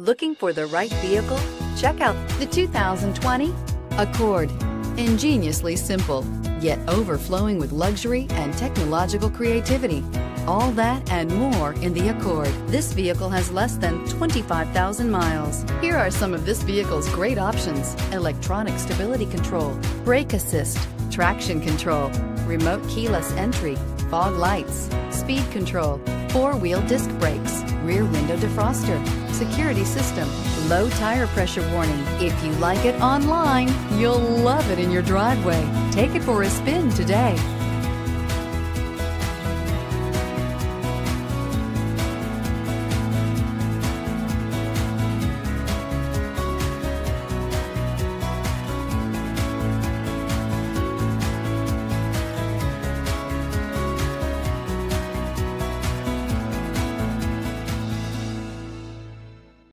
Looking for the right vehicle? Check out the 2020 Accord. Ingeniously simple, yet overflowing with luxury and technological creativity. All that and more in the Accord. This vehicle has less than 25,000 miles. Here are some of this vehicle's great options. Electronic stability control, brake assist, traction control, remote keyless entry, fog lights, speed control, four-wheel disc brakes, rear window defroster, security system, low tire pressure warning. If you like it online, you'll love it in your driveway. Take it for a spin today.